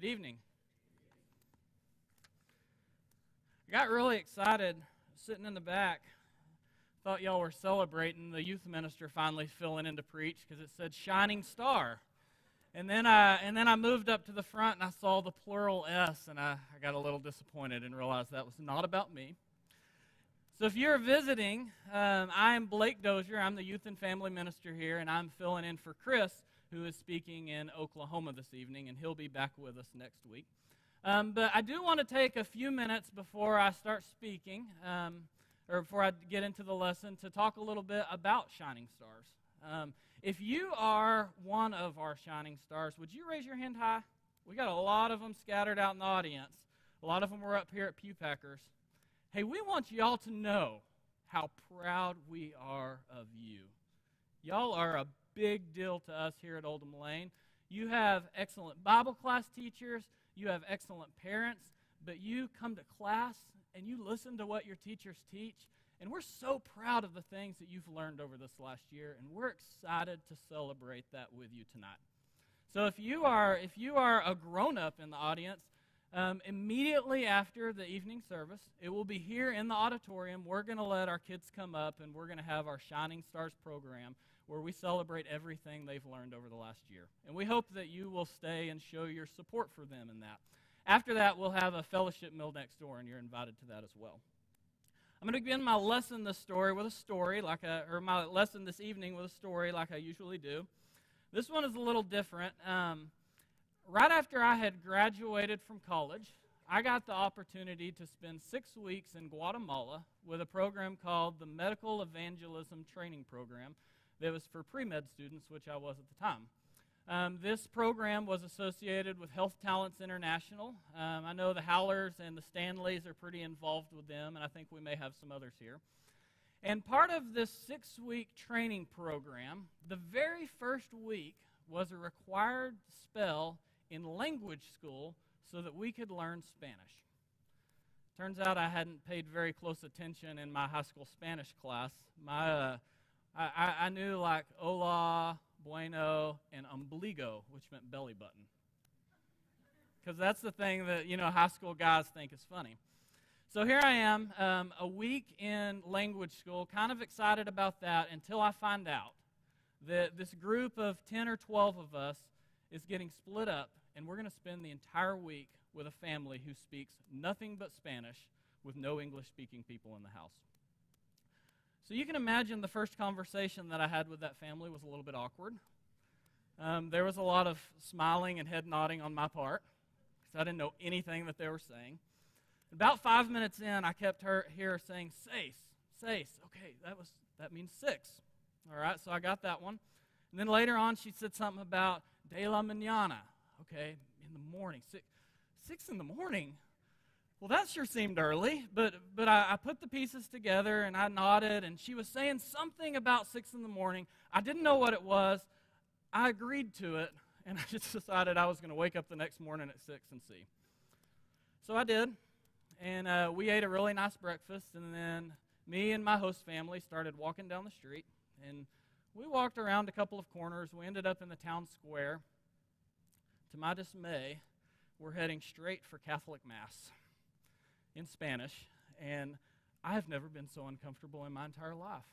Good evening. I got really excited sitting in the back. Thought y'all were celebrating the youth minister finally filling in to preach because it said shining star. And then I and then I moved up to the front and I saw the plural S and I, I got a little disappointed and realized that was not about me. So if you're visiting, um, I am Blake Dozier. I'm the youth and family minister here, and I'm filling in for Chris, who is speaking in Oklahoma this evening, and he'll be back with us next week. Um, but I do want to take a few minutes before I start speaking, um, or before I get into the lesson, to talk a little bit about shining stars. Um, if you are one of our shining stars, would you raise your hand high? We got a lot of them scattered out in the audience. A lot of them were up here at Pew Packers. Hey, we want y'all to know how proud we are of you. Y'all are a big deal to us here at Oldham Lane. You have excellent Bible class teachers, you have excellent parents, but you come to class and you listen to what your teachers teach. And we're so proud of the things that you've learned over this last year, and we're excited to celebrate that with you tonight. So if you are if you are a grown up in the audience, um, immediately after the evening service, it will be here in the auditorium. We're going to let our kids come up and we're going to have our Shining Stars program where we celebrate everything they've learned over the last year. And we hope that you will stay and show your support for them in that. After that, we'll have a fellowship meal next door, and you're invited to that as well. I'm going to begin my lesson this story with a story, like a, or my lesson this evening with a story, like I usually do. This one is a little different. Um, right after I had graduated from college, I got the opportunity to spend six weeks in Guatemala with a program called the Medical Evangelism Training Program that was for pre med students, which I was at the time. Um, this program was associated with Health Talents International. Um, I know the Howlers and the Stanleys are pretty involved with them, and I think we may have some others here. And part of this six week training program, the very first week was a required spell in language school so that we could learn Spanish. Turns out I hadn't paid very close attention in my high school Spanish class. My, uh, I, I knew like hola, bueno, and ombligo, which meant belly button. Because that's the thing that, you know, high school guys think is funny. So here I am, um, a week in language school, kind of excited about that until I find out that this group of 10 or 12 of us is getting split up and we're going to spend the entire week with a family who speaks nothing but Spanish with no English speaking people in the house. So you can imagine the first conversation that I had with that family was a little bit awkward. Um, there was a lot of smiling and head nodding on my part because I didn't know anything that they were saying. About five minutes in, I kept her here saying seis, seis. Okay, that was that means six. All right, so I got that one. And then later on, she said something about de la mañana okay, in the morning, six, six in the morning. Well, that sure seemed early, but, but I, I put the pieces together and I nodded, and she was saying something about six in the morning. I didn't know what it was. I agreed to it, and I just decided I was going to wake up the next morning at six and see. So I did, and uh, we ate a really nice breakfast, and then me and my host family started walking down the street, and we walked around a couple of corners. We ended up in the town square, to my dismay, we're heading straight for Catholic Mass in Spanish, and I have never been so uncomfortable in my entire life.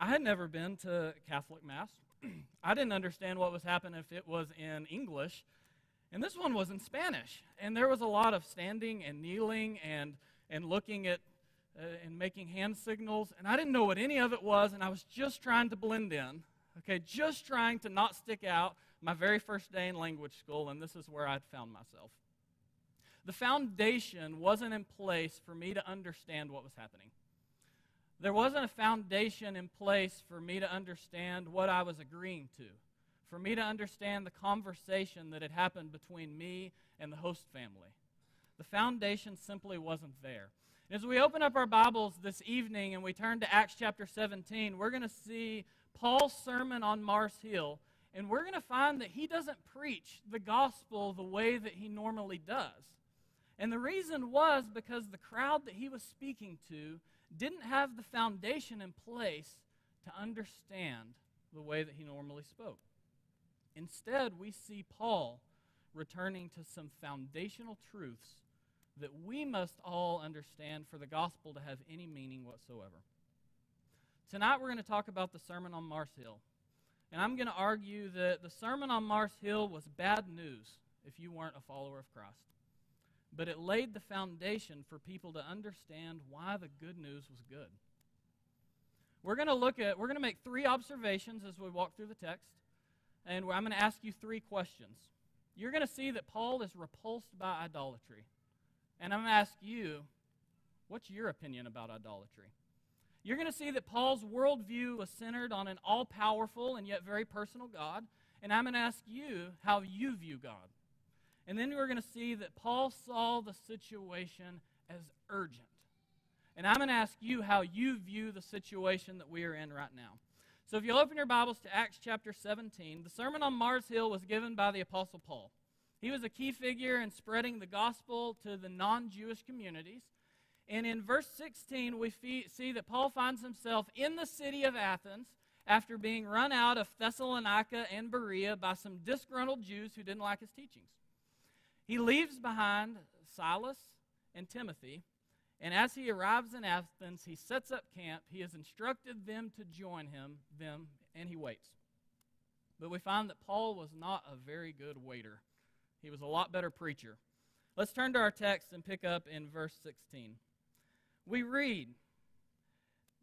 I had never been to Catholic Mass. I didn't understand what was happening if it was in English, and this one was in Spanish. And there was a lot of standing and kneeling and, and looking at uh, and making hand signals, and I didn't know what any of it was, and I was just trying to blend in, okay, just trying to not stick out my very first day in language school, and this is where I'd found myself. The foundation wasn't in place for me to understand what was happening. There wasn't a foundation in place for me to understand what I was agreeing to, for me to understand the conversation that had happened between me and the host family. The foundation simply wasn't there. As we open up our Bibles this evening and we turn to Acts chapter 17, we're going to see Paul's sermon on Mars Hill and we're going to find that he doesn't preach the gospel the way that he normally does. And the reason was because the crowd that he was speaking to didn't have the foundation in place to understand the way that he normally spoke. Instead, we see Paul returning to some foundational truths that we must all understand for the gospel to have any meaning whatsoever. Tonight we're going to talk about the Sermon on Mars Hill. And I'm going to argue that the Sermon on Mars Hill was bad news if you weren't a follower of Christ. But it laid the foundation for people to understand why the good news was good. We're going to look at, we're going to make three observations as we walk through the text. And I'm going to ask you three questions. You're going to see that Paul is repulsed by idolatry. And I'm going to ask you, what's your opinion about idolatry? You're going to see that Paul's worldview was centered on an all powerful and yet very personal God. And I'm going to ask you how you view God. And then we're going to see that Paul saw the situation as urgent. And I'm going to ask you how you view the situation that we are in right now. So if you'll open your Bibles to Acts chapter 17, the Sermon on Mars Hill was given by the Apostle Paul. He was a key figure in spreading the gospel to the non Jewish communities. And in verse 16, we see that Paul finds himself in the city of Athens after being run out of Thessalonica and Berea by some disgruntled Jews who didn't like his teachings. He leaves behind Silas and Timothy, and as he arrives in Athens, he sets up camp. He has instructed them to join him, them, and he waits. But we find that Paul was not a very good waiter. He was a lot better preacher. Let's turn to our text and pick up in verse 16. We read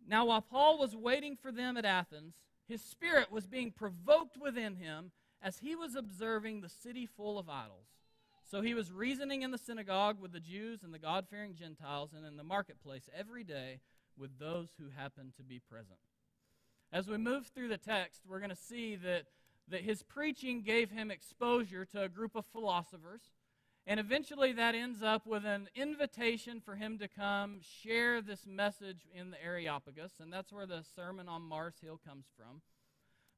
Now, while Paul was waiting for them at Athens, his spirit was being provoked within him as he was observing the city full of idols. So he was reasoning in the synagogue with the Jews and the God fearing Gentiles, and in the marketplace every day with those who happened to be present. As we move through the text, we're going to see that, that his preaching gave him exposure to a group of philosophers, and eventually that ends up with an invitation for him to come share this message in the Areopagus, and that's where the Sermon on Mars Hill comes from.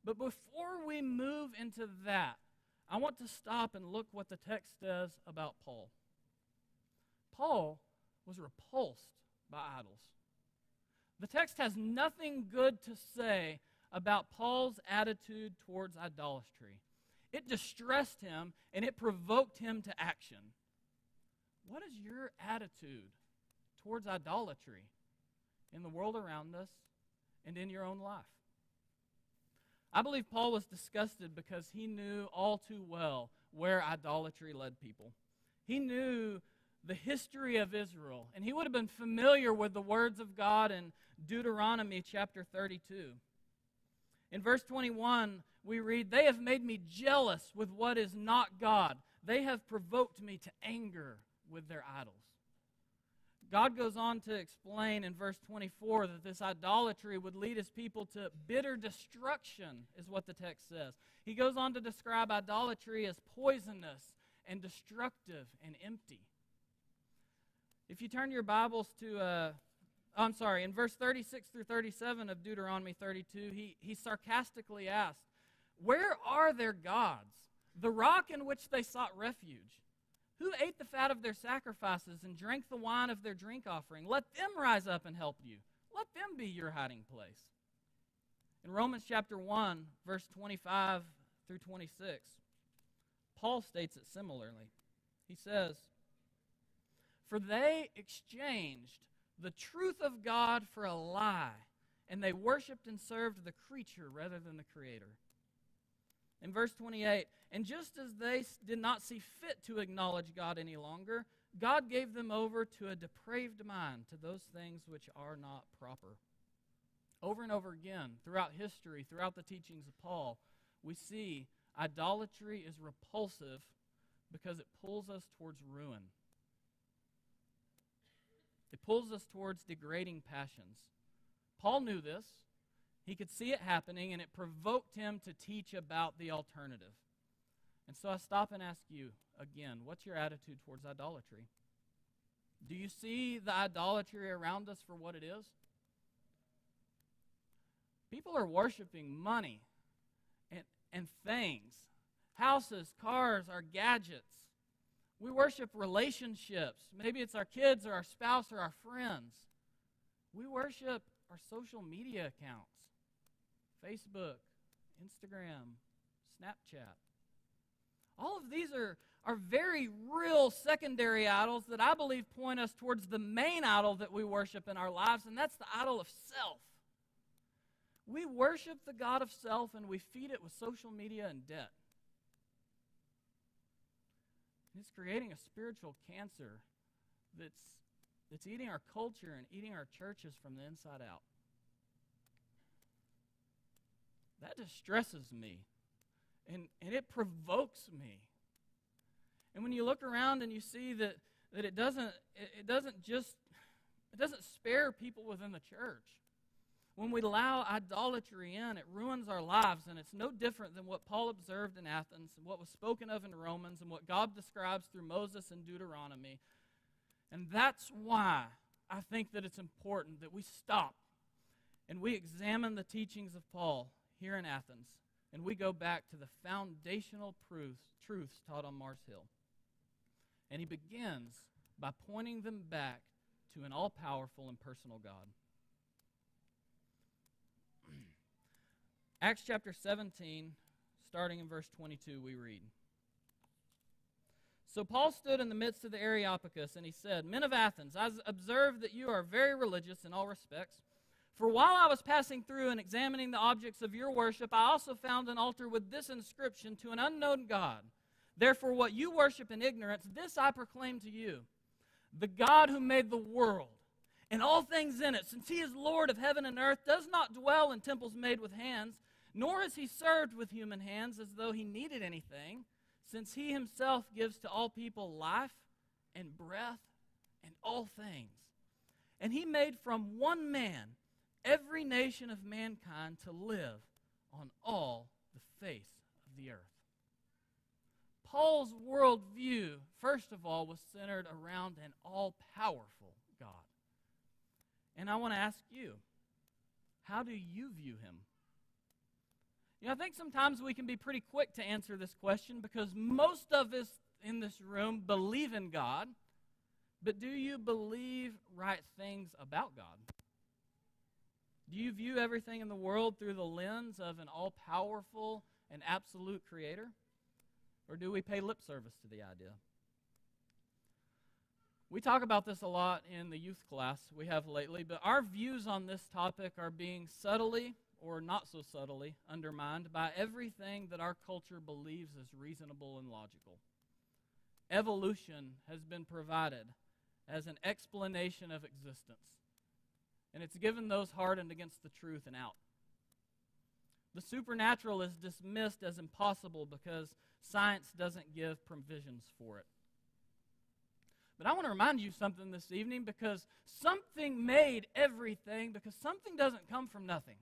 But before we move into that, I want to stop and look what the text says about Paul. Paul was repulsed by idols. The text has nothing good to say about Paul's attitude towards idolatry. It distressed him and it provoked him to action. What is your attitude towards idolatry in the world around us and in your own life? I believe Paul was disgusted because he knew all too well where idolatry led people. He knew the history of Israel, and he would have been familiar with the words of God in Deuteronomy chapter 32. In verse 21, we read, They have made me jealous with what is not God. They have provoked me to anger with their idols. God goes on to explain in verse 24 that this idolatry would lead his people to bitter destruction, is what the text says. He goes on to describe idolatry as poisonous and destructive and empty. If you turn your Bibles to, uh, I'm sorry, in verse 36 through 37 of Deuteronomy 32, he, he sarcastically asks, Where are their gods, the rock in which they sought refuge? Who ate the fat of their sacrifices and drank the wine of their drink offering? Let them rise up and help you. Let them be your hiding place. In Romans chapter 1, verse 25 through 26, Paul states it similarly. He says, For they exchanged the truth of God for a lie, and they worshiped and served the creature rather than the Creator. In verse 28, and just as they did not see fit to acknowledge God any longer, God gave them over to a depraved mind, to those things which are not proper. Over and over again, throughout history, throughout the teachings of Paul, we see idolatry is repulsive because it pulls us towards ruin. It pulls us towards degrading passions. Paul knew this. He could see it happening, and it provoked him to teach about the alternative. And so I stop and ask you again what's your attitude towards idolatry? Do you see the idolatry around us for what it is? People are worshiping money and, and things houses, cars, our gadgets. We worship relationships. Maybe it's our kids or our spouse or our friends. We worship our social media accounts Facebook, Instagram, Snapchat. All of these are, are very real secondary idols that I believe point us towards the main idol that we worship in our lives, and that's the idol of self. We worship the God of self and we feed it with social media and debt. It's creating a spiritual cancer that's, that's eating our culture and eating our churches from the inside out. That distresses me. And, and it provokes me. And when you look around and you see that, that it doesn't it, doesn't just it doesn't spare people within the church. When we allow idolatry in, it ruins our lives, and it's no different than what Paul observed in Athens and what was spoken of in Romans and what God describes through Moses and Deuteronomy. And that's why I think that it's important that we stop and we examine the teachings of Paul here in Athens and we go back to the foundational truths, truths taught on Mars Hill. And he begins by pointing them back to an all powerful and personal God. Acts chapter 17, starting in verse 22, we read. So Paul stood in the midst of the Areopagus, and he said, Men of Athens, I observe that you are very religious in all respects. For while I was passing through and examining the objects of your worship, I also found an altar with this inscription to an unknown God. Therefore, what you worship in ignorance, this I proclaim to you the God who made the world and all things in it, since he is Lord of heaven and earth, does not dwell in temples made with hands nor is he served with human hands as though he needed anything, since he himself gives to all people life and breath and all things. And he made from one man every nation of mankind to live on all the face of the earth. Paul's worldview, first of all, was centered around an all powerful God. And I want to ask you, how do you view him? You know, I think sometimes we can be pretty quick to answer this question because most of us in this room believe in God, but do you believe right things about God? Do you view everything in the world through the lens of an all powerful and absolute creator? Or do we pay lip service to the idea? We talk about this a lot in the youth class we have lately, but our views on this topic are being subtly or not so subtly, undermined by everything that our culture believes is reasonable and logical. Evolution has been provided as an explanation of existence, and it's given those hardened against the truth and out. The supernatural is dismissed as impossible because science doesn't give provisions for it. But I want to remind you something this evening because something made everything, because something doesn't come from nothing.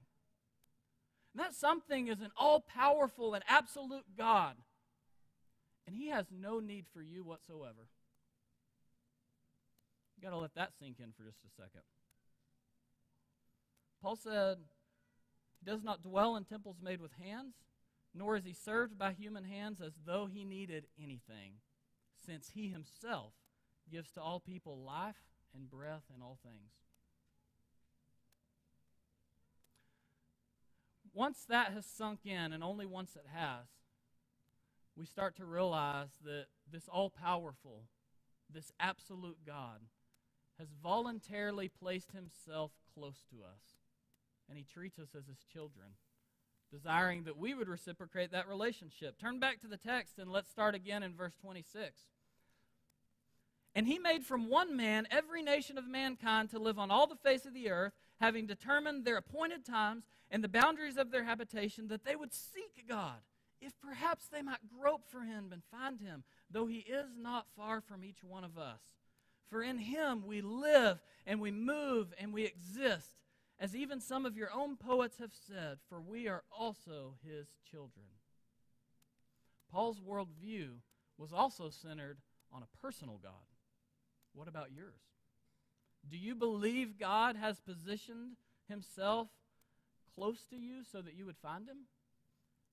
And that something is an all powerful and absolute God. And He has no need for you whatsoever. You've got to let that sink in for just a second. Paul said, He does not dwell in temples made with hands, nor is He served by human hands as though He needed anything, since He Himself gives to all people life and breath and all things. once that has sunk in, and only once it has, we start to realize that this all powerful, this absolute God, has voluntarily placed himself close to us. And he treats us as his children, desiring that we would reciprocate that relationship. Turn back to the text and let's start again in verse 26. And he made from one man every nation of mankind to live on all the face of the earth having determined their appointed times and the boundaries of their habitation, that they would seek God, if perhaps they might grope for him and find him, though he is not far from each one of us. For in him we live and we move and we exist, as even some of your own poets have said, for we are also his children. Paul's worldview was also centered on a personal God. What about yours? Do you believe God has positioned himself close to you so that you would find him?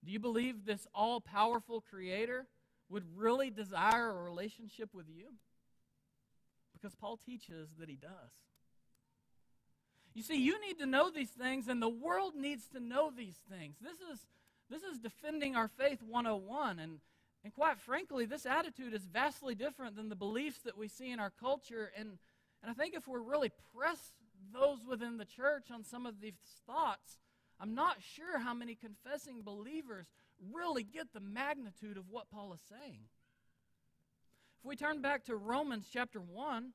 Do you believe this all powerful creator would really desire a relationship with you? Because Paul teaches that he does. You see, you need to know these things, and the world needs to know these things. This is, this is defending our faith 101. And, And quite frankly, this attitude is vastly different than the beliefs that we see in our culture. And, and I think if we're really press those within the church on some of these thoughts, I'm not sure how many confessing believers really get the magnitude of what Paul is saying. If we turn back to Romans chapter 1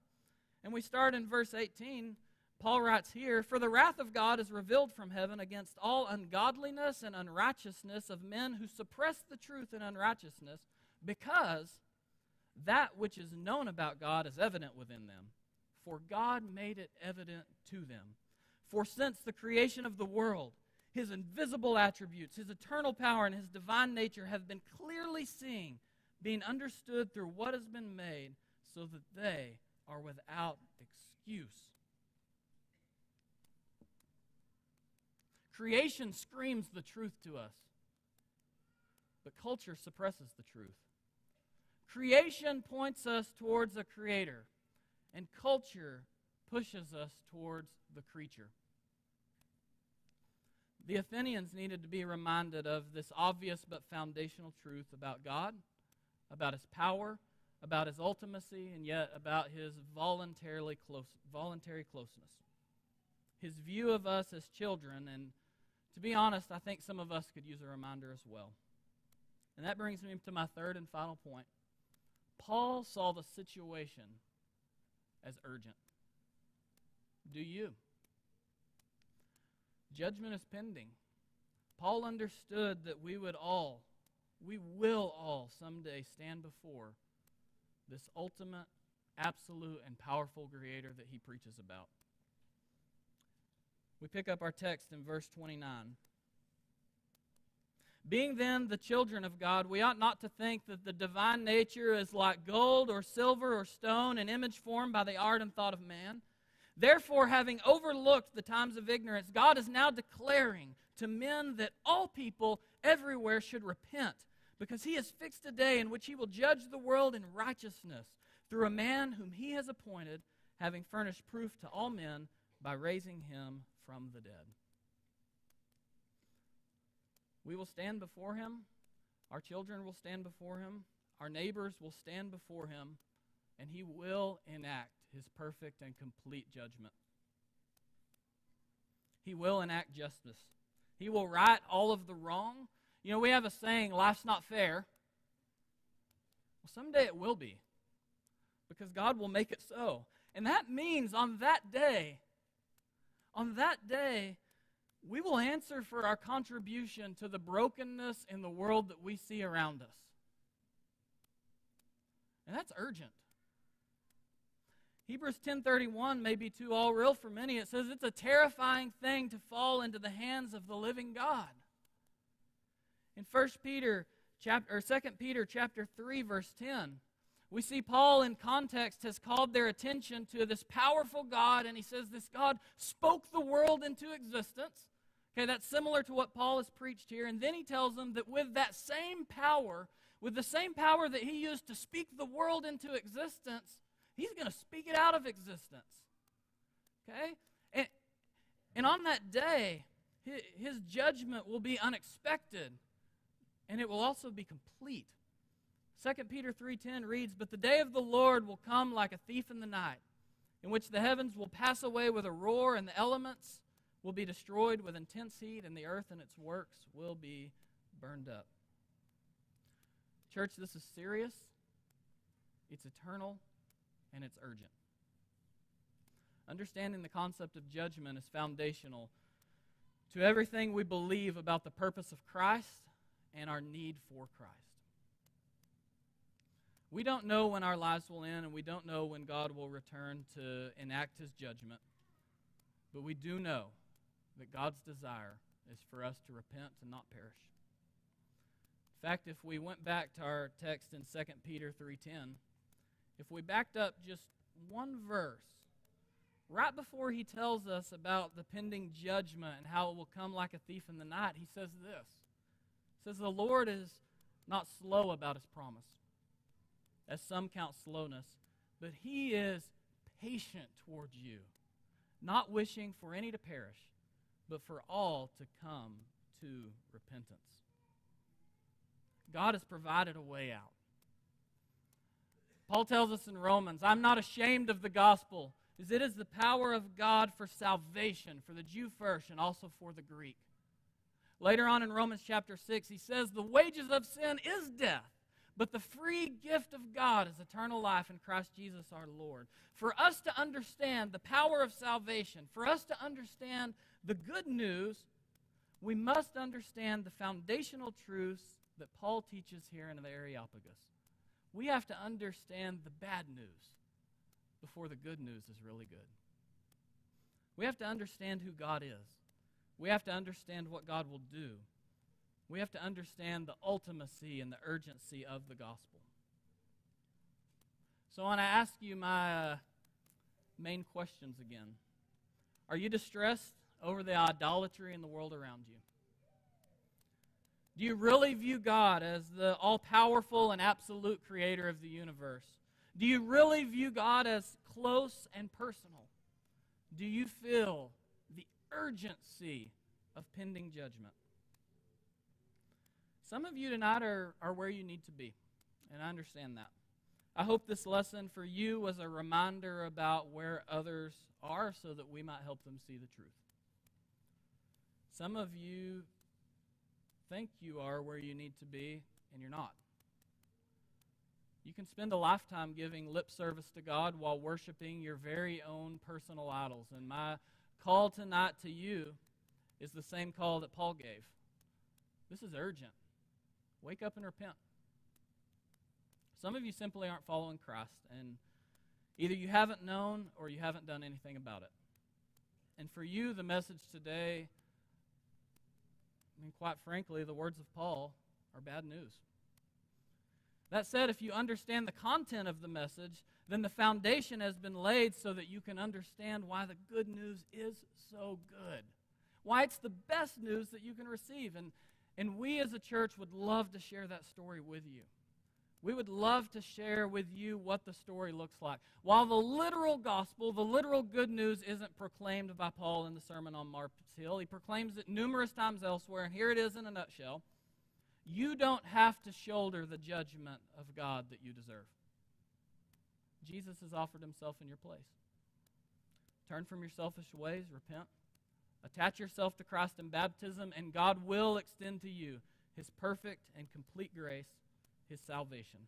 and we start in verse 18, Paul writes here For the wrath of God is revealed from heaven against all ungodliness and unrighteousness of men who suppress the truth in unrighteousness, because that which is known about God is evident within them. For God made it evident to them. For since the creation of the world, his invisible attributes, his eternal power, and his divine nature have been clearly seen, being understood through what has been made, so that they are without excuse. Creation screams the truth to us, but culture suppresses the truth. Creation points us towards a creator, and culture pushes us towards the creature. The Athenians needed to be reminded of this obvious but foundational truth about God, about his power, about his ultimacy, and yet about his voluntarily close, voluntary closeness. His view of us as children and to be honest, I think some of us could use a reminder as well. And that brings me to my third and final point. Paul saw the situation as urgent. Do you? Judgment is pending. Paul understood that we would all, we will all someday stand before this ultimate, absolute, and powerful creator that he preaches about. We pick up our text in verse 29. Being then the children of God, we ought not to think that the divine nature is like gold or silver or stone, an image formed by the art and thought of man. Therefore, having overlooked the times of ignorance, God is now declaring to men that all people everywhere should repent, because he has fixed a day in which he will judge the world in righteousness through a man whom he has appointed, having furnished proof to all men by raising him from the dead. We will stand before him. Our children will stand before him. Our neighbors will stand before him. And he will enact his perfect and complete judgment. He will enact justice. He will right all of the wrong. You know, we have a saying, life's not fair. Well, someday it will be. Because God will make it so. And that means on that day, on that day, we will answer for our contribution to the brokenness in the world that we see around us. And that's urgent. Hebrews 10:31 may be too all real for many. It says it's a terrifying thing to fall into the hands of the living God. In 1 Peter chapter or 2 Peter chapter 3 verse 10, we see Paul in context has called their attention to this powerful God, and he says this God spoke the world into existence. Okay, that's similar to what Paul has preached here. And then he tells them that with that same power, with the same power that he used to speak the world into existence, he's going to speak it out of existence. Okay? And, and on that day, his, his judgment will be unexpected, and it will also be complete. 2 Peter 3:10 reads, "But the day of the Lord will come like a thief in the night, in which the heavens will pass away with a roar and the elements will be destroyed with intense heat and the earth and its works will be burned up." Church, this is serious. It's eternal and it's urgent. Understanding the concept of judgment is foundational to everything we believe about the purpose of Christ and our need for Christ. We don't know when our lives will end, and we don't know when God will return to enact his judgment. But we do know that God's desire is for us to repent and not perish. In fact, if we went back to our text in 2 Peter 3:10, if we backed up just one verse, right before he tells us about the pending judgment and how it will come like a thief in the night, he says this. He says, The Lord is not slow about his promise as some count slowness, but he is patient towards you, not wishing for any to perish, but for all to come to repentance. God has provided a way out. Paul tells us in Romans, I'm not ashamed of the gospel, as it is the power of God for salvation, for the Jew first, and also for the Greek. Later on in Romans chapter 6, he says, The wages of sin is death, but the free gift of God is eternal life in Christ Jesus our Lord. For us to understand the power of salvation, for us to understand the good news, we must understand the foundational truths that Paul teaches here in the Areopagus. We have to understand the bad news before the good news is really good. We have to understand who God is. We have to understand what God will do. We have to understand the ultimacy and the urgency of the gospel. So, I want to ask you my uh, main questions again. Are you distressed over the idolatry in the world around you? Do you really view God as the all powerful and absolute creator of the universe? Do you really view God as close and personal? Do you feel the urgency of pending judgment? Some of you tonight are, are where you need to be, and I understand that. I hope this lesson for you was a reminder about where others are so that we might help them see the truth. Some of you think you are where you need to be, and you're not. You can spend a lifetime giving lip service to God while worshiping your very own personal idols. And my call tonight to you is the same call that Paul gave. This is urgent. Wake up and repent. Some of you simply aren't following Christ, and either you haven't known or you haven't done anything about it. And for you, the message today I mean, quite frankly, the words of Paul are bad news. That said, if you understand the content of the message, then the foundation has been laid so that you can understand why the good news is so good, why it's the best news that you can receive. And, and we as a church would love to share that story with you. We would love to share with you what the story looks like. While the literal gospel, the literal good news, isn't proclaimed by Paul in the Sermon on Mars Hill, he proclaims it numerous times elsewhere, and here it is in a nutshell. You don't have to shoulder the judgment of God that you deserve. Jesus has offered himself in your place. Turn from your selfish ways, repent, attach yourself to Christ in baptism, and God will extend to you his perfect and complete grace his salvation.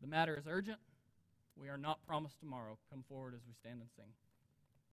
The matter is urgent. We are not promised tomorrow. Come forward as we stand and sing.